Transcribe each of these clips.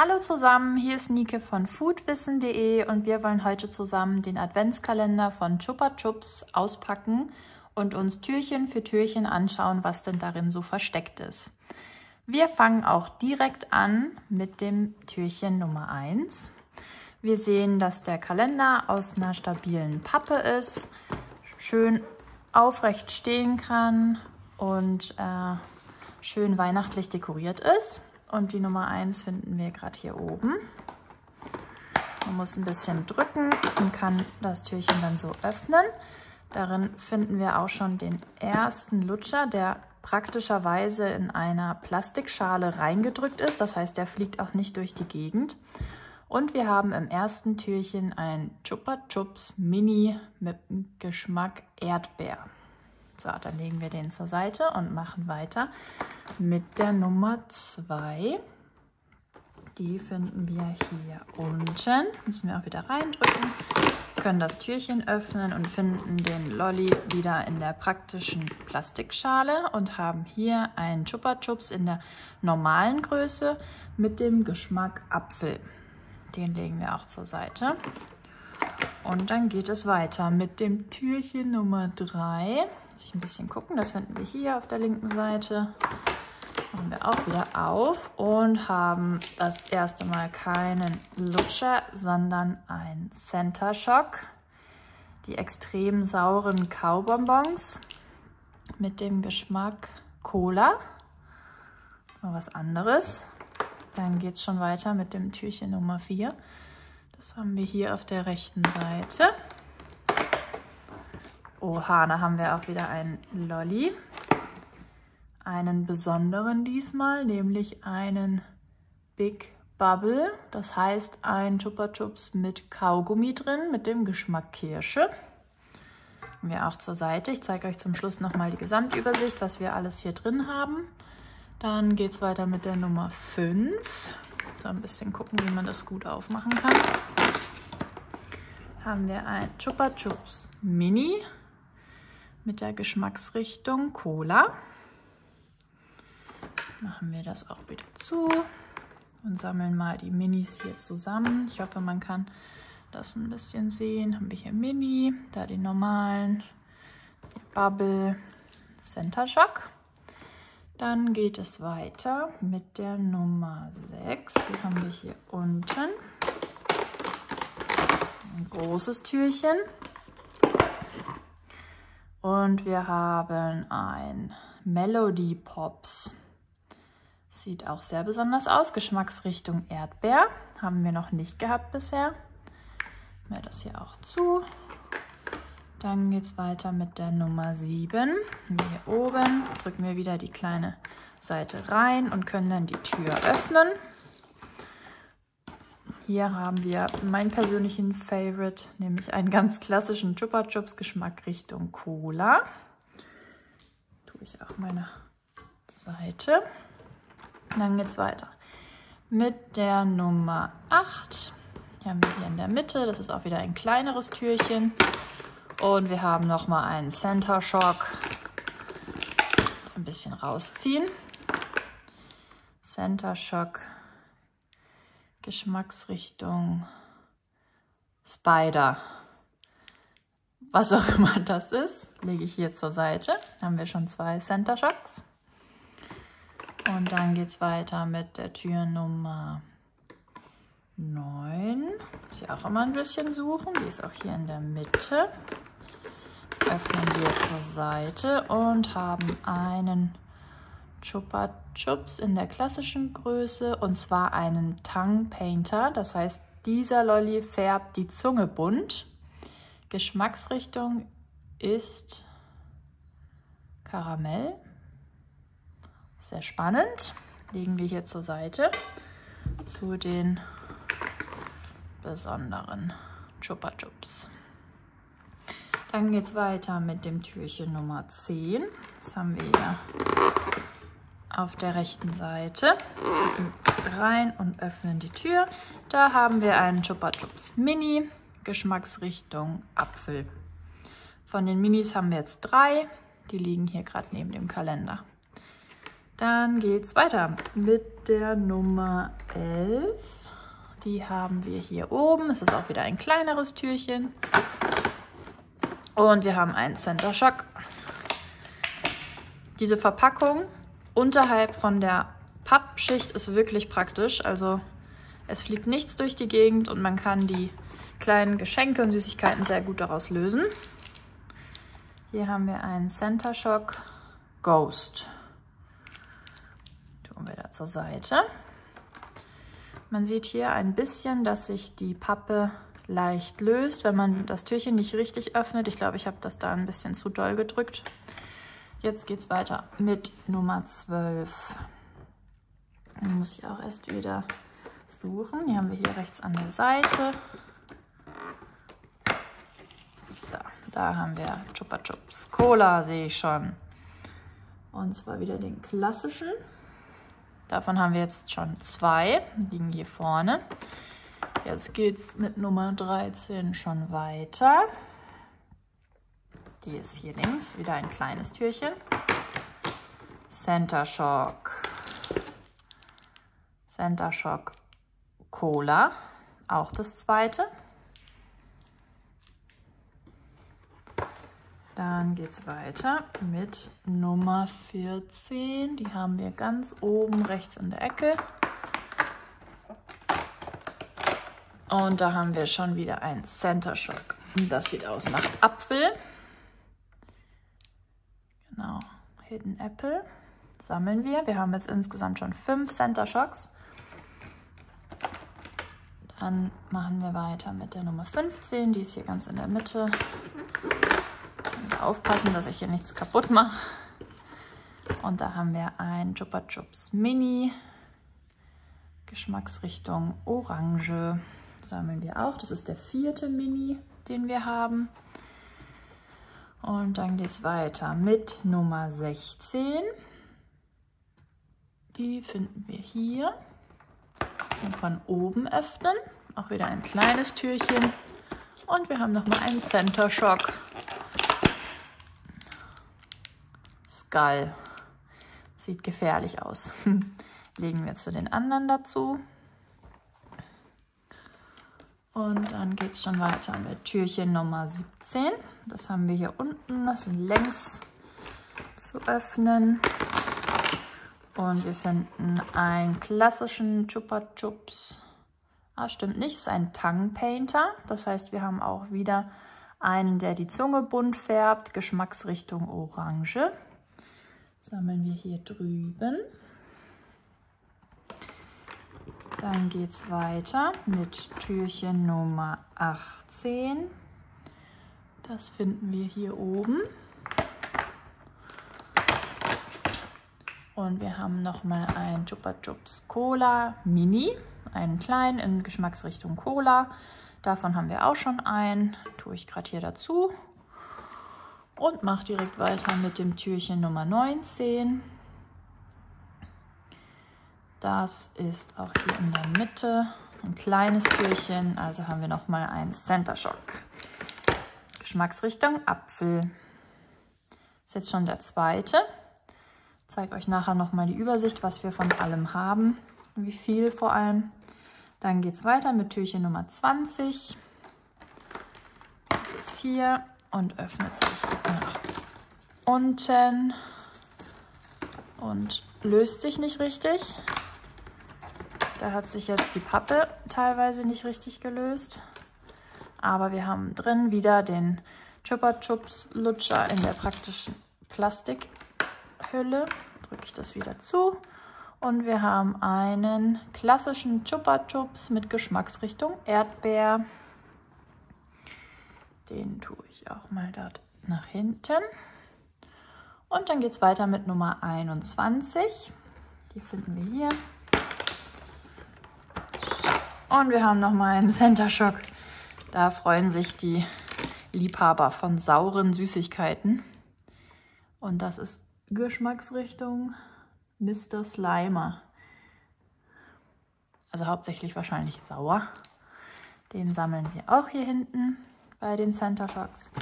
Hallo zusammen, hier ist Nike von foodwissen.de und wir wollen heute zusammen den Adventskalender von Chupa Chups auspacken und uns Türchen für Türchen anschauen, was denn darin so versteckt ist. Wir fangen auch direkt an mit dem Türchen Nummer 1. Wir sehen, dass der Kalender aus einer stabilen Pappe ist, schön aufrecht stehen kann und äh, schön weihnachtlich dekoriert ist. Und die Nummer 1 finden wir gerade hier oben. Man muss ein bisschen drücken und kann das Türchen dann so öffnen. Darin finden wir auch schon den ersten Lutscher, der praktischerweise in einer Plastikschale reingedrückt ist. Das heißt, der fliegt auch nicht durch die Gegend. Und wir haben im ersten Türchen ein Chupa Chups Mini mit Geschmack Erdbeer. So, dann legen wir den zur Seite und machen weiter mit der Nummer 2. Die finden wir hier unten. Müssen wir auch wieder reindrücken. Können das Türchen öffnen und finden den Lolli wieder in der praktischen Plastikschale und haben hier einen Chupa Chups in der normalen Größe mit dem Geschmack Apfel. Den legen wir auch zur Seite. Und dann geht es weiter mit dem Türchen Nummer 3. Muss ich ein bisschen gucken, das finden wir hier auf der linken Seite. Machen wir auch wieder auf und haben das erste Mal keinen Lutscher, sondern ein Center Shock. Die extrem sauren Kaubonbons mit dem Geschmack Cola. Mal was anderes. Dann geht es schon weiter mit dem Türchen Nummer 4. Das haben wir hier auf der rechten Seite. Oha, da haben wir auch wieder einen Lolli. Einen besonderen diesmal, nämlich einen Big Bubble. Das heißt ein Chupa Chups mit Kaugummi drin, mit dem Geschmack Kirsche. Haben wir auch zur Seite. Ich zeige euch zum Schluss nochmal die Gesamtübersicht, was wir alles hier drin haben. Dann geht es weiter mit der Nummer 5. So ein bisschen gucken, wie man das gut aufmachen kann. Haben wir ein Chupa Chups Mini mit der Geschmacksrichtung Cola. Machen wir das auch wieder zu und sammeln mal die Minis hier zusammen. Ich hoffe, man kann das ein bisschen sehen. Haben wir hier Mini, da die normalen, die Bubble, Center Shock. Dann geht es weiter mit der Nummer 6. Die haben wir hier unten. Ein großes Türchen. Und wir haben ein Melody Pops. Sieht auch sehr besonders aus. Geschmacksrichtung Erdbeer. Haben wir noch nicht gehabt bisher. Mir das hier auch zu. Dann geht es weiter mit der Nummer 7. Hier oben drücken wir wieder die kleine Seite rein und können dann die Tür öffnen. Hier haben wir meinen persönlichen Favorite, nämlich einen ganz klassischen Chupa Chups Geschmack Richtung Cola. Tue ich auch meine Seite. Dann geht es weiter mit der Nummer 8. Die haben wir hier in der Mitte. Das ist auch wieder ein kleineres Türchen. Und wir haben nochmal einen Center Shock. Ein bisschen rausziehen. Center Shock. Geschmacksrichtung Spider. Was auch immer das ist, lege ich hier zur Seite. Haben wir schon zwei Center Shocks. Und dann geht es weiter mit der Tür Nummer 9. Muss ich auch immer ein bisschen suchen. Die ist auch hier in der Mitte öffnen wir zur Seite und haben einen Chupa Chups in der klassischen Größe und zwar einen Tongue Painter. Das heißt, dieser Lolli färbt die Zunge bunt. Geschmacksrichtung ist Karamell. Sehr spannend. Legen wir hier zur Seite zu den besonderen Chupa Chups. Dann geht es weiter mit dem Türchen Nummer 10. Das haben wir hier auf der rechten Seite. Rein und öffnen die Tür. Da haben wir einen Chupa Chups Mini, Geschmacksrichtung Apfel. Von den Minis haben wir jetzt drei. Die liegen hier gerade neben dem Kalender. Dann geht es weiter mit der Nummer 11. Die haben wir hier oben. Es ist auch wieder ein kleineres Türchen. Und wir haben einen Center Shock. Diese Verpackung unterhalb von der Pappschicht ist wirklich praktisch. Also es fliegt nichts durch die Gegend und man kann die kleinen Geschenke und Süßigkeiten sehr gut daraus lösen. Hier haben wir einen Center Shock Ghost. Tun wir da zur Seite. Man sieht hier ein bisschen, dass sich die Pappe leicht löst, wenn man das Türchen nicht richtig öffnet. Ich glaube, ich habe das da ein bisschen zu doll gedrückt. Jetzt geht es weiter mit Nummer 12. Dann muss ich auch erst wieder suchen. Die haben wir hier rechts an der Seite. So, da haben wir Chupa Chups Cola, sehe ich schon. Und zwar wieder den klassischen. Davon haben wir jetzt schon zwei, liegen hier vorne. Jetzt geht es mit Nummer 13 schon weiter. Die ist hier links, wieder ein kleines Türchen. Center Shock. Center Shock Cola, auch das zweite. Dann geht es weiter mit Nummer 14. Die haben wir ganz oben rechts in der Ecke. Und da haben wir schon wieder ein Center Shock. Das sieht aus nach Apfel. Genau, Hidden Apple sammeln wir. Wir haben jetzt insgesamt schon fünf Center Shocks. Dann machen wir weiter mit der Nummer 15. Die ist hier ganz in der Mitte. Aufpassen, dass ich hier nichts kaputt mache. Und da haben wir ein Chupa Chups Mini. Geschmacksrichtung Orange sammeln wir auch. Das ist der vierte Mini, den wir haben. Und dann geht es weiter mit Nummer 16. Die finden wir hier. Und von oben öffnen. Auch wieder ein kleines Türchen. Und wir haben nochmal einen Center Shock. Skull. Sieht gefährlich aus. Legen wir zu den anderen dazu. Und dann geht es schon weiter mit Türchen Nummer 17. Das haben wir hier unten, das sind längs zu öffnen. Und wir finden einen klassischen Chupa Chups. Ah, stimmt nicht, ist ein Tongue Painter. Das heißt, wir haben auch wieder einen, der die Zunge bunt färbt, Geschmacksrichtung Orange. Sammeln wir hier drüben. Dann geht es weiter mit Türchen Nummer 18. Das finden wir hier oben. Und wir haben nochmal ein Chupa Chups Cola Mini, einen kleinen in Geschmacksrichtung Cola. Davon haben wir auch schon einen. Tue ich gerade hier dazu. Und mache direkt weiter mit dem Türchen Nummer 19. Das ist auch hier in der Mitte ein kleines Türchen, also haben wir nochmal ein Center Shock. Geschmacksrichtung Apfel. Ist jetzt schon der zweite. Ich zeige euch nachher nochmal die Übersicht, was wir von allem haben, wie viel vor allem. Dann geht es weiter mit Türchen Nummer 20. Das ist hier und öffnet sich nach unten und löst sich nicht richtig. Da hat sich jetzt die Pappe teilweise nicht richtig gelöst. Aber wir haben drin wieder den Chupa Chups Lutscher in der praktischen Plastikhülle. Drücke ich das wieder zu. Und wir haben einen klassischen Chupa Chups mit Geschmacksrichtung Erdbeer. Den tue ich auch mal dort nach hinten. Und dann geht es weiter mit Nummer 21. Die finden wir hier. Und wir haben nochmal einen Center Shock. Da freuen sich die Liebhaber von sauren Süßigkeiten. Und das ist Geschmacksrichtung Mr. Slimer. Also hauptsächlich wahrscheinlich sauer. Den sammeln wir auch hier hinten bei den Center Shocks.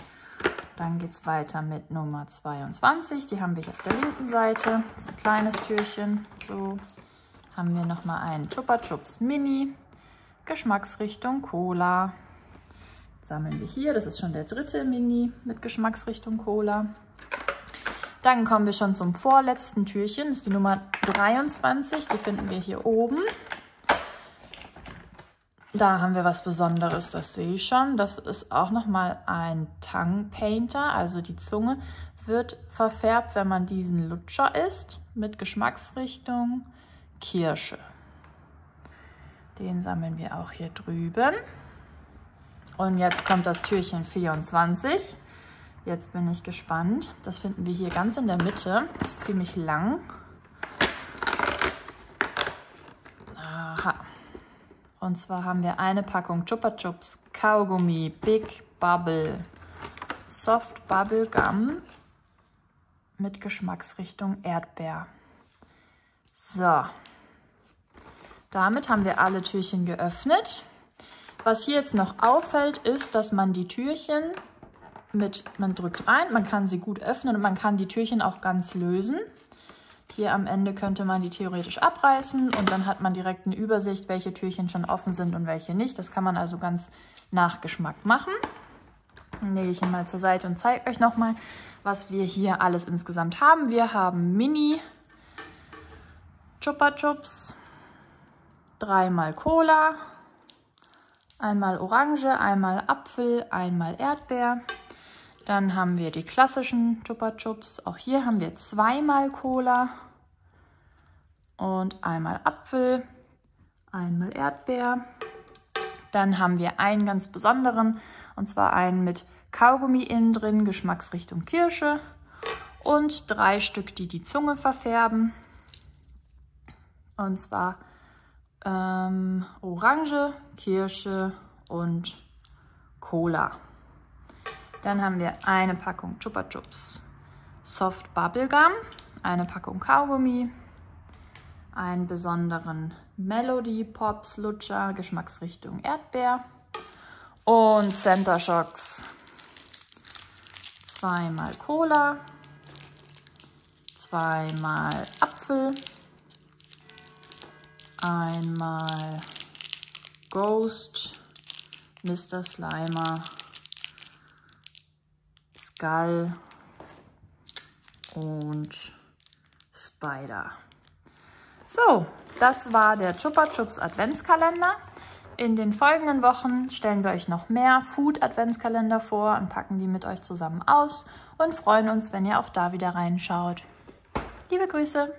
Dann geht es weiter mit Nummer 22. Die haben wir hier auf der linken Seite. Das ist ein kleines Türchen. So haben wir nochmal einen Chupa Chups Mini. Geschmacksrichtung Cola. Sammeln wir hier. Das ist schon der dritte Mini mit Geschmacksrichtung Cola. Dann kommen wir schon zum vorletzten Türchen. Das ist die Nummer 23. Die finden wir hier oben. Da haben wir was Besonderes, das sehe ich schon. Das ist auch nochmal ein Tongue Painter, also die Zunge wird verfärbt, wenn man diesen Lutscher isst, mit Geschmacksrichtung Kirsche. Den sammeln wir auch hier drüben. Und jetzt kommt das Türchen 24. Jetzt bin ich gespannt. Das finden wir hier ganz in der Mitte. Das ist ziemlich lang. Und zwar haben wir eine Packung Chupa Chups Kaugummi Big Bubble Soft Bubble Gum mit Geschmacksrichtung Erdbeer. So, damit haben wir alle Türchen geöffnet. Was hier jetzt noch auffällt, ist, dass man die Türchen mit, man drückt rein, man kann sie gut öffnen und man kann die Türchen auch ganz lösen. Hier am Ende könnte man die theoretisch abreißen und dann hat man direkt eine Übersicht, welche Türchen schon offen sind und welche nicht. Das kann man also ganz nach Geschmack machen. Dann lege ich ihn mal zur Seite und zeige euch nochmal, was wir hier alles insgesamt haben. Wir haben Mini Chupa Chups, dreimal Cola, einmal Orange, einmal Apfel, einmal Erdbeer. Dann haben wir die klassischen Chupa Chups. Auch hier haben wir zweimal Cola und einmal Apfel, einmal Erdbeer. Dann haben wir einen ganz besonderen und zwar einen mit Kaugummi innen drin, Geschmacksrichtung Kirsche und drei Stück, die die Zunge verfärben. Und zwar ähm, Orange, Kirsche und Cola. Dann haben wir eine Packung Chupa Chups Soft Bubblegum, eine Packung Kaugummi, einen besonderen Melody Pops Lutscher, Geschmacksrichtung Erdbeer und Center Shocks. Zweimal Cola, zweimal Apfel, einmal Ghost, Mr. Slimer Skull und Spider. So, das war der Chupa Chups Adventskalender. In den folgenden Wochen stellen wir euch noch mehr Food-Adventskalender vor und packen die mit euch zusammen aus und freuen uns, wenn ihr auch da wieder reinschaut. Liebe Grüße!